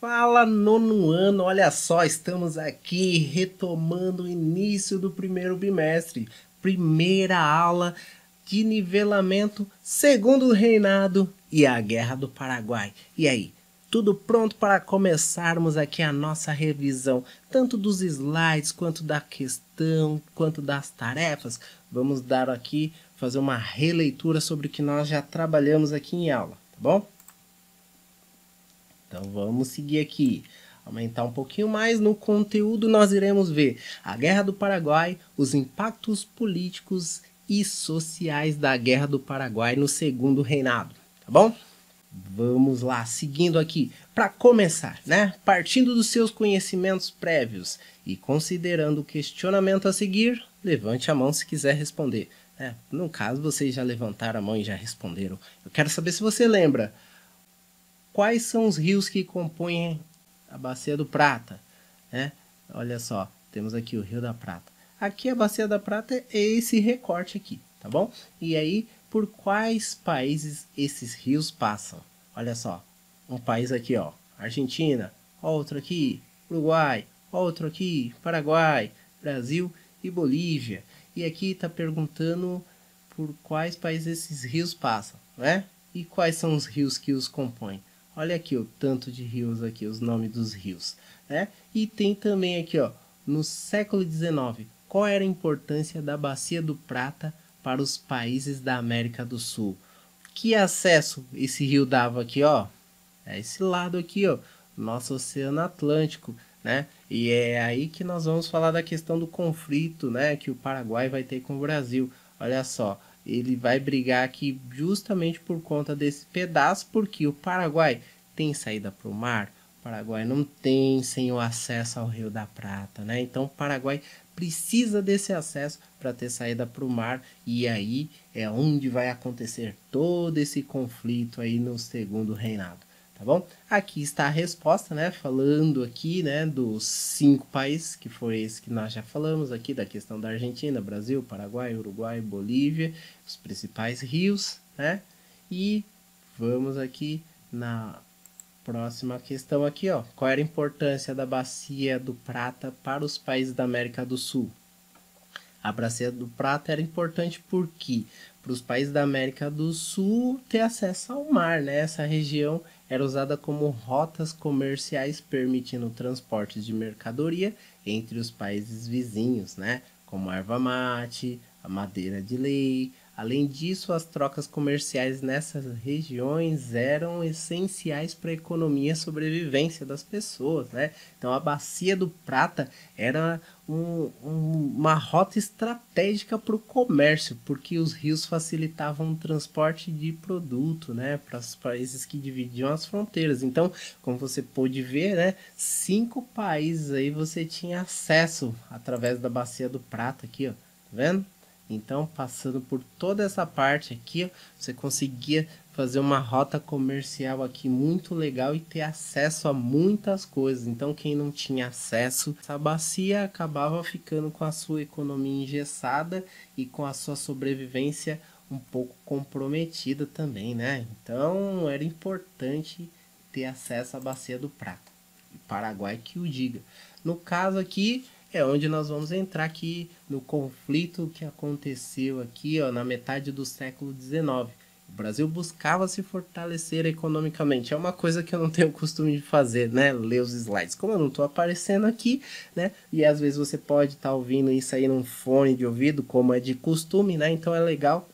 Fala nono ano, olha só, estamos aqui retomando o início do primeiro bimestre, primeira aula de nivelamento, segundo reinado e a Guerra do Paraguai. E aí, tudo pronto para começarmos aqui a nossa revisão, tanto dos slides quanto da questão, quanto das tarefas? Vamos dar aqui, fazer uma releitura sobre o que nós já trabalhamos aqui em aula, tá bom? Então vamos seguir aqui. Aumentar um pouquinho mais no conteúdo, nós iremos ver a Guerra do Paraguai, os impactos políticos e sociais da Guerra do Paraguai no segundo reinado, tá bom? Vamos lá, seguindo aqui. Para começar, né? Partindo dos seus conhecimentos prévios e considerando o questionamento a seguir, levante a mão se quiser responder. É, no caso, vocês já levantaram a mão e já responderam. Eu quero saber se você lembra quais são os rios que compõem a Bacia do Prata? Né? Olha só, temos aqui o Rio da Prata. Aqui a Bacia da Prata é esse recorte aqui, tá bom? E aí, por quais países esses rios passam? Olha só, um país aqui, ó, Argentina, outro aqui, Uruguai, outro aqui, Paraguai, Brasil e Bolívia. E aqui está perguntando por quais países esses rios passam, né? E quais são os rios que os compõem? Olha aqui o tanto de rios aqui, os nomes dos rios, né? E tem também aqui, ó, no século XIX, qual era a importância da bacia do Prata para os países da América do Sul? Que acesso esse rio dava aqui, ó? É esse lado aqui, ó, nosso Oceano Atlântico, né? E é aí que nós vamos falar da questão do conflito, né, que o Paraguai vai ter com o Brasil. Olha só, ele vai brigar aqui justamente por conta desse pedaço, porque o Paraguai tem saída para o mar, o Paraguai não tem sem o acesso ao Rio da Prata, né? Então o Paraguai precisa desse acesso para ter saída para o mar e aí é onde vai acontecer todo esse conflito aí no segundo reinado tá bom? Aqui está a resposta, né? Falando aqui, né, dos cinco países, que foi esse que nós já falamos aqui, da questão da Argentina, Brasil, Paraguai, Uruguai, Bolívia, os principais rios, né? E vamos aqui na próxima questão aqui, ó. Qual era a importância da bacia do Prata para os países da América do Sul? A bacia do Prata era importante porque para os países da América do Sul ter acesso ao mar, né? Essa região era usada como rotas comerciais permitindo transportes de mercadoria entre os países vizinhos, né? Como a erva mate, a madeira de lei, Além disso, as trocas comerciais nessas regiões eram essenciais para a economia e sobrevivência das pessoas, né? Então, a bacia do Prata era um, um, uma rota estratégica para o comércio, porque os rios facilitavam o transporte de produto, né, para os países que dividiam as fronteiras. Então, como você pôde ver, né, cinco países aí você tinha acesso através da bacia do Prata aqui, ó, tá vendo? Então, passando por toda essa parte aqui, você conseguia fazer uma rota comercial aqui muito legal e ter acesso a muitas coisas. Então, quem não tinha acesso, essa bacia acabava ficando com a sua economia engessada e com a sua sobrevivência um pouco comprometida também, né? Então, era importante ter acesso à bacia do Prata. Paraguai que o diga. No caso aqui, é onde nós vamos entrar aqui no conflito que aconteceu aqui ó, na metade do século XIX. O Brasil buscava se fortalecer economicamente. É uma coisa que eu não tenho costume de fazer, né? Ler os slides. Como eu não estou aparecendo aqui, né? E às vezes você pode estar tá ouvindo isso aí num fone de ouvido, como é de costume, né? Então é legal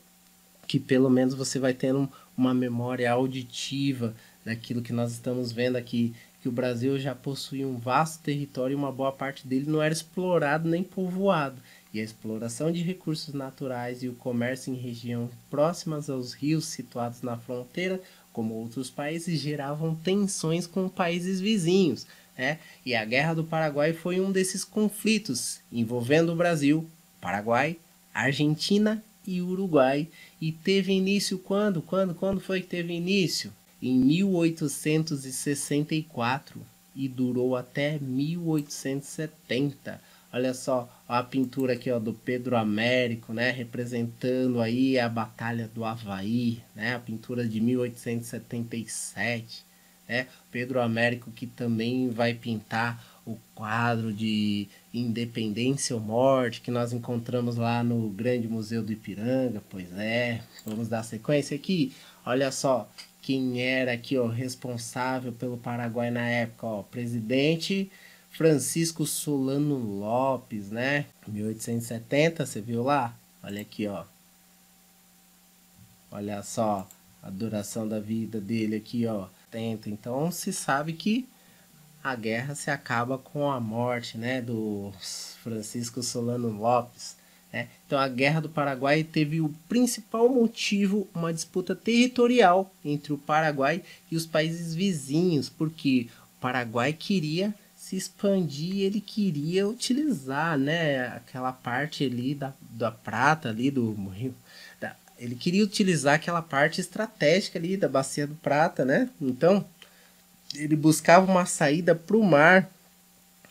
que pelo menos você vai tendo uma memória auditiva daquilo que nós estamos vendo aqui que o Brasil já possuía um vasto território e uma boa parte dele não era explorado nem povoado, e a exploração de recursos naturais e o comércio em regiões próximas aos rios situados na fronteira, como outros países, geravam tensões com países vizinhos. Né? E a Guerra do Paraguai foi um desses conflitos envolvendo o Brasil, Paraguai, Argentina e Uruguai. E teve início quando? Quando? Quando foi que teve início? Em 1864 e durou até 1870. Olha só a pintura aqui ó, do Pedro Américo, né, representando aí a Batalha do Havaí, né, a pintura de 1877. né? Pedro Américo que também vai pintar o quadro de Independência ou Morte que nós encontramos lá no Grande Museu do Ipiranga. Pois é, vamos dar sequência aqui. Olha só quem era aqui, ó, responsável pelo Paraguai na época, ó, presidente Francisco Solano Lopes, né? 1870, você viu lá? Olha aqui, ó. Olha só a duração da vida dele aqui, ó. Tenta. Então se sabe que a guerra se acaba com a morte, né, do Francisco Solano Lopes. Né? Então a guerra do Paraguai teve o principal motivo uma disputa territorial entre o Paraguai e os países vizinhos, porque o Paraguai queria se expandir, ele queria utilizar, né, aquela parte ali da, da prata ali do rio, ele queria utilizar aquela parte estratégica ali da bacia do prata, né? Então ele buscava uma saída para o mar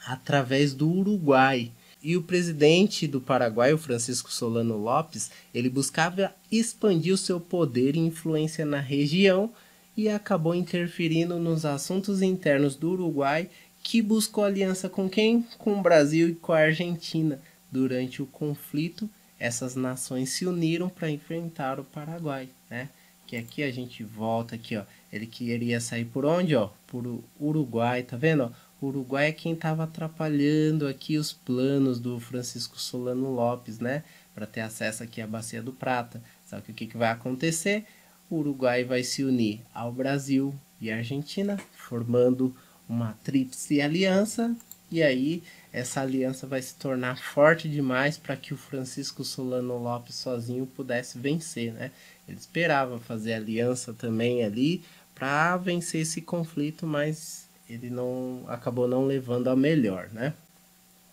através do Uruguai. E o presidente do Paraguai, o Francisco Solano Lopes, ele buscava expandir o seu poder e influência na região e acabou interferindo nos assuntos internos do Uruguai que buscou aliança com quem? Com o Brasil e com a Argentina. Durante o conflito, essas nações se uniram para enfrentar o Paraguai, né? Que aqui a gente volta aqui, ó. Ele queria sair por onde, ó? Por Uruguai, tá vendo? O Uruguai é quem estava atrapalhando aqui os planos do Francisco Solano Lopes, né? Para ter acesso aqui à Bacia do Prata. Sabe o que, que vai acontecer? O Uruguai vai se unir ao Brasil e à Argentina, formando uma tríplice aliança e aí essa aliança vai se tornar forte demais para que o Francisco Solano Lopes sozinho pudesse vencer, né? Ele esperava fazer aliança também ali para vencer esse conflito, mas ele não acabou não levando a melhor, né?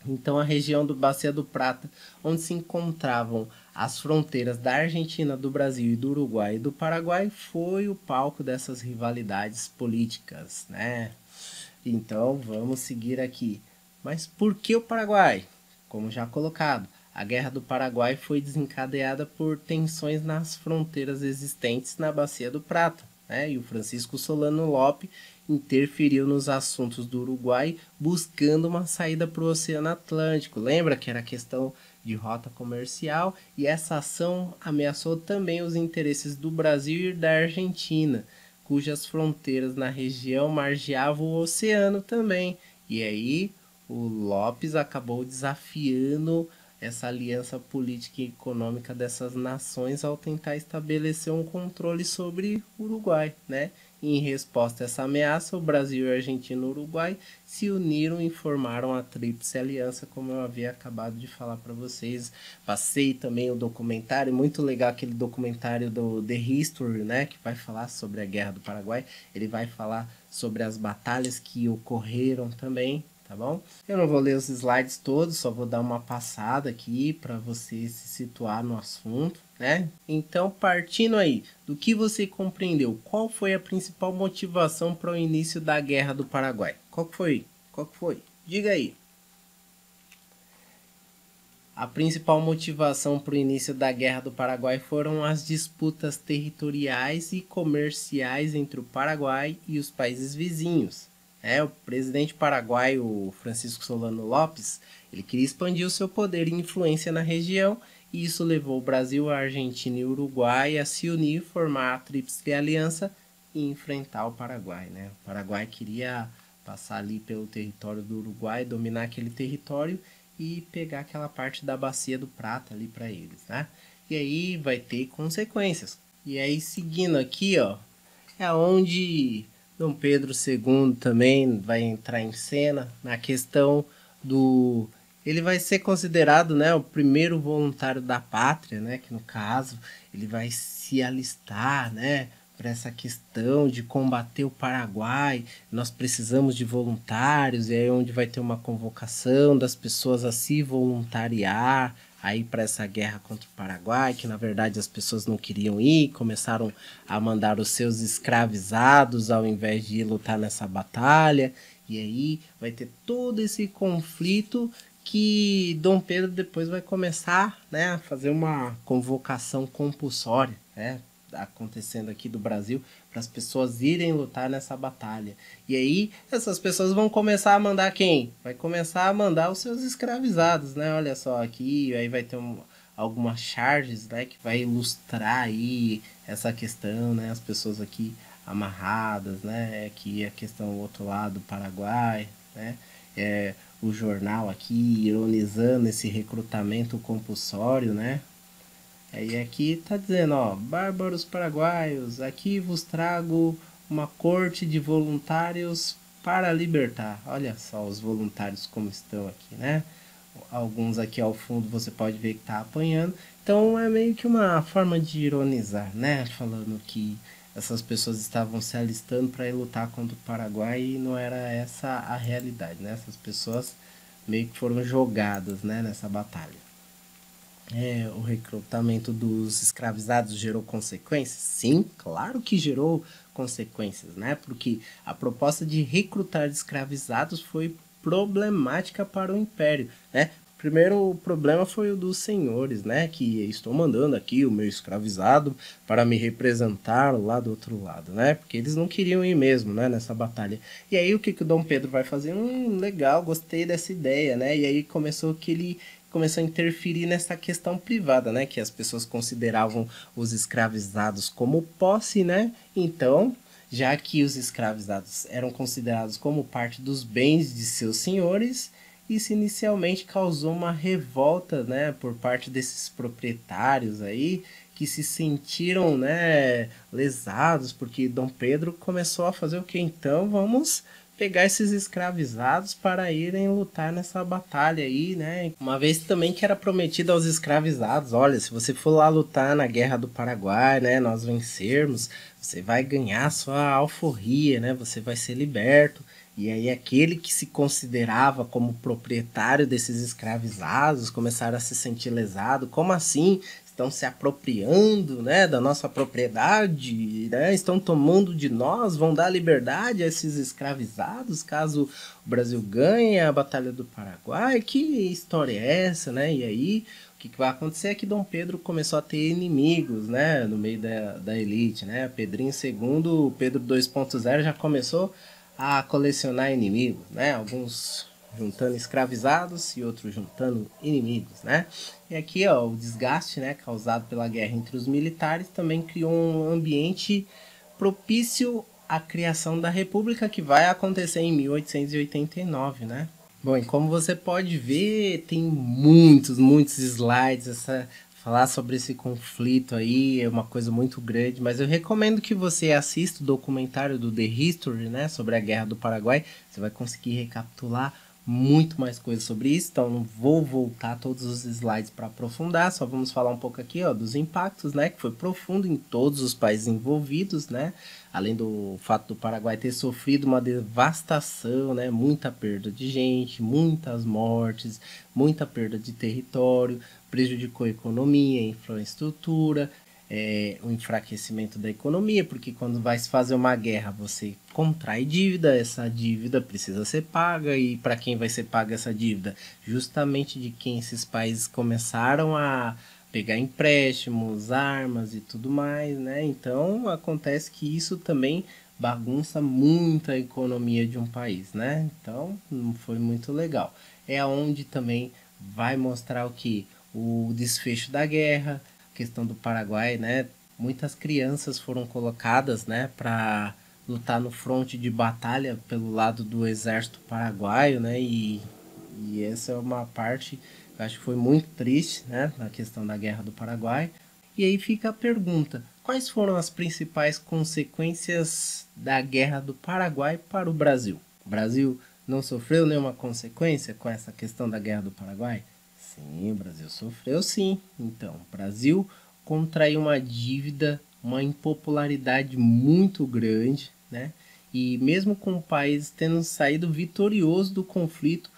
Então a região do Bacia do Prata, onde se encontravam as fronteiras da Argentina, do Brasil e do Uruguai e do Paraguai, foi o palco dessas rivalidades políticas, né? Então vamos seguir aqui. Mas por que o Paraguai? Como já colocado, a Guerra do Paraguai foi desencadeada por tensões nas fronteiras existentes na Bacia do Prata. Né? E o Francisco Solano Lopes interferiu nos assuntos do Uruguai buscando uma saída para o Oceano Atlântico. Lembra que era questão de rota comercial e essa ação ameaçou também os interesses do Brasil e da Argentina cujas fronteiras na região margeavam o oceano também. E aí o Lopes acabou desafiando essa aliança política e econômica dessas nações ao tentar estabelecer um controle sobre o Uruguai, né? Em resposta a essa ameaça, o Brasil e a Argentina e o Uruguai se uniram e formaram a Tríplice Aliança, como eu havia acabado de falar para vocês. Passei também o documentário, muito legal aquele documentário do The History, né, que vai falar sobre a Guerra do Paraguai. Ele vai falar sobre as batalhas que ocorreram também, tá bom? Eu não vou ler os slides todos, só vou dar uma passada aqui para você se situar no assunto, né? Então, partindo aí do que você compreendeu, qual foi a principal motivação para o início da Guerra do Paraguai? Qual foi? Qual foi? Diga aí. A principal motivação para o início da Guerra do Paraguai foram as disputas territoriais e comerciais entre o Paraguai e os países vizinhos. É, o presidente paraguaio Francisco Solano Lopes, ele queria expandir o seu poder e influência na região, e isso levou o Brasil, a Argentina e o Uruguai a se unir, formar a Tríplice Aliança e enfrentar o Paraguai. Né? O Paraguai queria passar ali pelo território do Uruguai, dominar aquele território e pegar aquela parte da bacia do prata ali para eles, né? E aí vai ter consequências. E aí seguindo aqui, ó, é onde Dom Pedro II também vai entrar em cena na questão do ele vai ser considerado né, o primeiro voluntário da pátria, né, que no caso ele vai se alistar né, para essa questão de combater o Paraguai. Nós precisamos de voluntários, e aí é onde vai ter uma convocação das pessoas a se voluntariar aí para essa guerra contra o Paraguai, que na verdade as pessoas não queriam ir, começaram a mandar os seus escravizados ao invés de ir lutar nessa batalha. E aí vai ter todo esse conflito que Dom Pedro depois vai começar né, a fazer uma convocação compulsória, né, acontecendo aqui do Brasil, para as pessoas irem lutar nessa batalha. E aí essas pessoas vão começar a mandar quem? Vai começar a mandar os seus escravizados, né? Olha só aqui, aí vai ter um, algumas charges, né, que vai ilustrar aí essa questão, né, as pessoas aqui amarradas, né, aqui a questão do outro lado do Paraguai, né, é, o jornal aqui ironizando esse recrutamento compulsório, né, Aí aqui tá dizendo, ó, bárbaros paraguaios, aqui vos trago uma corte de voluntários para libertar. Olha só os voluntários como estão aqui, né? Alguns aqui ao fundo você pode ver que tá apanhando. Então é meio que uma forma de ironizar, né? Falando que essas pessoas estavam se alistando para ir lutar contra o Paraguai e não era essa a realidade, né? Essas pessoas meio que foram jogadas, né, nessa batalha é, o recrutamento dos escravizados gerou consequências? Sim, claro que gerou consequências, né? Porque a proposta de recrutar escravizados foi problemática para o império, né? Primeiro problema foi o dos senhores, né? Que estou mandando aqui o meu escravizado para me representar lá do outro lado, né? Porque eles não queriam ir mesmo, né? Nessa batalha. E aí o que, que o Dom Pedro vai fazer? Hum, legal, gostei dessa ideia, né? E aí começou que ele começou a interferir nessa questão privada, né? Que as pessoas consideravam os escravizados como posse, né? Então, já que os escravizados eram considerados como parte dos bens de seus senhores, isso inicialmente causou uma revolta, né, por parte desses proprietários aí que se sentiram, né, lesados porque Dom Pedro começou a fazer o que então vamos pegar esses escravizados para irem lutar nessa batalha aí, né? Uma vez também que era prometido aos escravizados, olha, se você for lá lutar na Guerra do Paraguai, né, nós vencermos, você vai ganhar sua alforria, né? Você vai ser liberto. E aí aquele que se considerava como proprietário desses escravizados começaram a se sentir lesado. Como assim? estão se apropriando né, da nossa propriedade, né, estão tomando de nós, vão dar liberdade a esses escravizados caso o Brasil ganhe a Batalha do Paraguai. Que história é essa? Né? E aí, o que, vai acontecer é que Dom Pedro começou a ter inimigos né, no meio da, da elite. Né? Pedrinho II, Pedro 2.0 já começou a colecionar inimigos, né? alguns juntando escravizados e outros juntando inimigos, né? E aqui, ó, o desgaste, né, causado pela guerra entre os militares também criou um ambiente propício à criação da república que vai acontecer em 1889, né? Bom, e como você pode ver, tem muitos, muitos slides, essa falar sobre esse conflito aí é uma coisa muito grande, mas eu recomendo que você assista o documentário do The History, né, sobre a Guerra do Paraguai. Você vai conseguir recapitular muito mais coisas sobre isso, então não vou voltar todos os slides para aprofundar, só vamos falar um pouco aqui ó, dos impactos, né, que foi profundo em todos os países envolvidos, né, além do fato do Paraguai ter sofrido uma devastação, né, muita perda de gente, muitas mortes, muita perda de território, prejudicou a economia, infraestrutura, é, o enfraquecimento da economia, porque quando vai se fazer uma guerra, você contrai dívida, essa dívida precisa ser paga, e para quem vai ser paga essa dívida? Justamente de quem esses países começaram a pegar empréstimos, armas e tudo mais, né? Então acontece que isso também bagunça muito a economia de um país, né? Então não foi muito legal. É onde também vai mostrar o que? O desfecho da guerra, questão do Paraguai, né? Muitas crianças foram colocadas, né, para lutar no fronte de batalha pelo lado do exército paraguaio, né? E, e essa é uma parte que eu acho que foi muito triste, né, na questão da guerra do Paraguai. E aí fica a pergunta: quais foram as principais consequências da guerra do Paraguai para o Brasil? O Brasil não sofreu nenhuma consequência com essa questão da guerra do Paraguai? Sim, o Brasil sofreu sim. Então, o Brasil contraiu uma dívida, uma impopularidade muito grande, né? E mesmo com o país tendo saído vitorioso do conflito,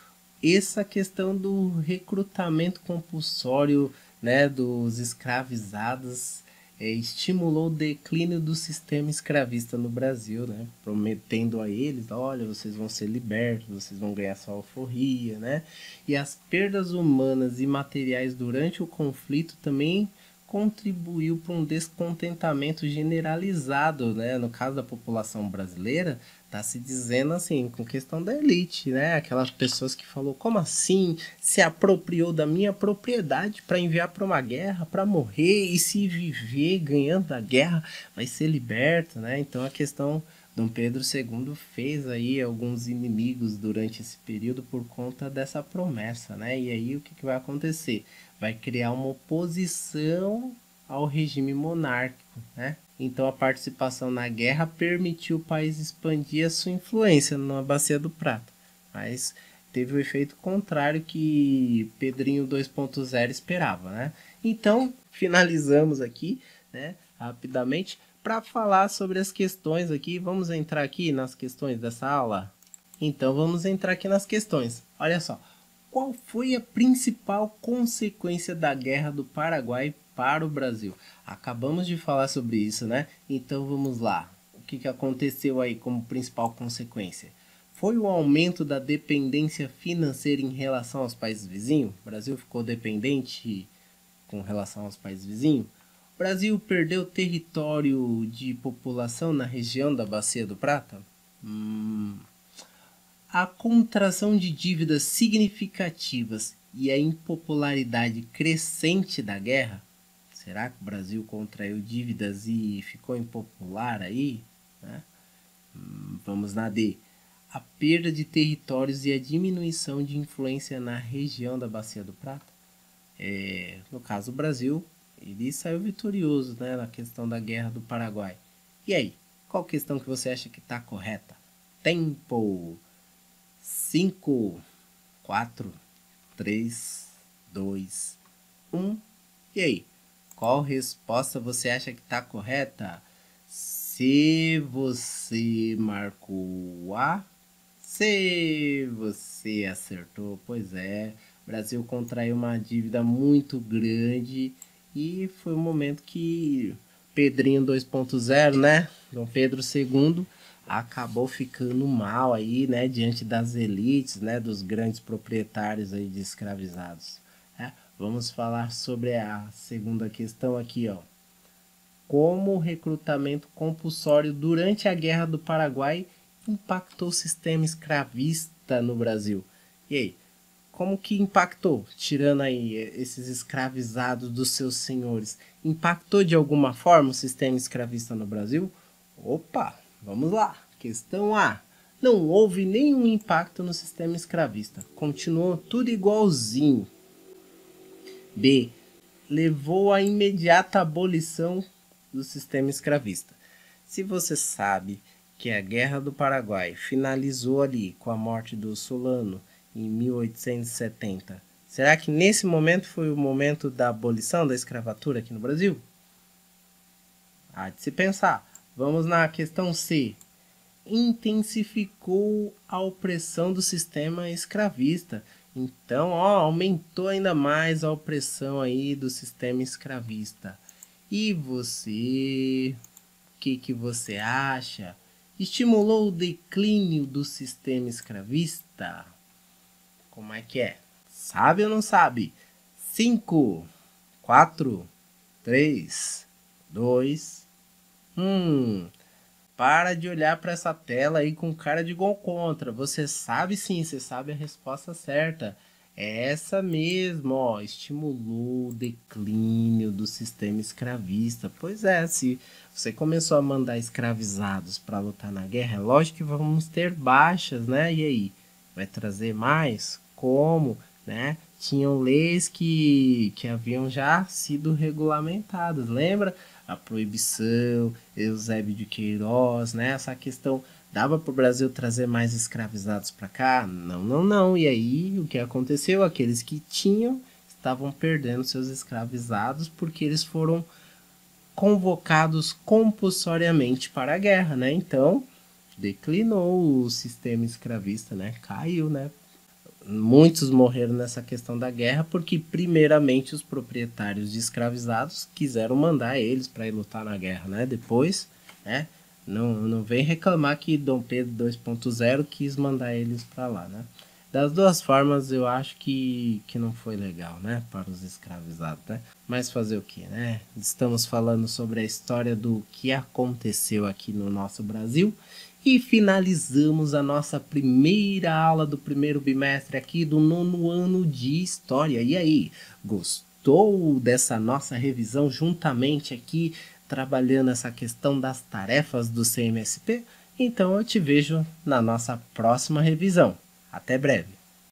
essa questão do recrutamento compulsório, né, dos escravizados é, estimulou o declínio do sistema escravista no Brasil, né? prometendo a eles, olha, vocês vão ser libertos, vocês vão ganhar sua alforria, né? E as perdas humanas e materiais durante o conflito também contribuiu para um descontentamento generalizado, né? No caso da população brasileira, tá se dizendo assim, com questão da elite, né? Aquelas pessoas que falou, como assim? Se apropriou da minha propriedade para enviar para uma guerra, para morrer e se viver ganhando a guerra, vai ser liberto, né? Então a questão Dom Pedro II fez aí alguns inimigos durante esse período por conta dessa promessa, né? E aí o que, que vai acontecer? Vai criar uma oposição ao regime monárquico, né? Então a participação na guerra permitiu o país expandir a sua influência na Bacia do Prata, mas teve o efeito contrário que Pedrinho 2.0 esperava, né? Então finalizamos aqui, né? Rapidamente para falar sobre as questões aqui, vamos entrar aqui nas questões dessa aula? Então vamos entrar aqui nas questões. Olha só, qual foi a principal consequência da Guerra do Paraguai para o Brasil? Acabamos de falar sobre isso, né? Então vamos lá. O que, aconteceu aí como principal consequência? Foi o aumento da dependência financeira em relação aos países vizinhos? O Brasil ficou dependente com relação aos países vizinhos? O Brasil perdeu território de população na região da Bacia do Prata? Hum. A contração de dívidas significativas e a impopularidade crescente da guerra? Será que o Brasil contraiu dívidas e ficou impopular aí? Né? Hum, vamos na D. A perda de territórios e a diminuição de influência na região da Bacia do Prata? É, no caso do Brasil, ele saiu vitorioso né, na questão da guerra do Paraguai. E aí, qual questão que você acha que está correta? Tempo! 5, 4, 3, 2, 1. E aí, qual resposta você acha que está correta? Se você marcou A, se você acertou, pois é, o Brasil contraiu uma dívida muito grande e foi um momento que Pedrinho 2.0, né? Dom Pedro II acabou ficando mal aí, né, diante das elites, né, dos grandes proprietários aí de escravizados. Né? Vamos falar sobre a segunda questão aqui, ó. Como o recrutamento compulsório durante a Guerra do Paraguai impactou o sistema escravista no Brasil? E aí, como que impactou, tirando aí esses escravizados dos seus senhores? Impactou de alguma forma o sistema escravista no Brasil? Opa, vamos lá. Questão A. Não houve nenhum impacto no sistema escravista. Continuou tudo igualzinho. B. Levou à imediata abolição do sistema escravista. Se você sabe que a Guerra do Paraguai finalizou ali com a morte do Solano em 1870. Será que nesse momento foi o momento da abolição da escravatura aqui no Brasil? Há de se pensar. Vamos na questão C. Intensificou a opressão do sistema escravista. Então, ó, aumentou ainda mais a opressão aí do sistema escravista. E você, o que, que você acha? Estimulou o declínio do sistema escravista? Como é que é? Sabe ou não sabe? 5, 4, 3, 2, 1. Para de olhar para essa tela aí com cara de gol contra. Você sabe sim, você sabe a resposta certa. É essa mesmo, ó, estimulou o declínio do sistema escravista. Pois é, se você começou a mandar escravizados para lutar na guerra, é lógico que vamos ter baixas, né? E aí, vai trazer mais? como, né? Tinham leis que, que haviam já sido regulamentadas, lembra? A proibição, Eusébio de Queiroz, né? Essa questão dava para o Brasil trazer mais escravizados para cá? Não, não, não. E aí o que aconteceu? Aqueles que tinham estavam perdendo seus escravizados porque eles foram convocados compulsoriamente para a guerra, né? Então declinou o sistema escravista, né? Caiu, né? Muitos morreram nessa questão da guerra porque primeiramente os proprietários de escravizados quiseram mandar eles para ir lutar na guerra, né? Depois, né? Não, não vem reclamar que Dom Pedro 2.0 quis mandar eles para lá, né? Das duas formas, eu acho que, que não foi legal, né? Para os escravizados, né? Mas fazer o que, né? Estamos falando sobre a história do que aconteceu aqui no nosso Brasil e finalizamos a nossa primeira aula do primeiro bimestre aqui do nono ano de História. E aí, gostou dessa nossa revisão juntamente aqui, trabalhando essa questão das tarefas do CMSP? Então eu te vejo na nossa próxima revisão. Até breve!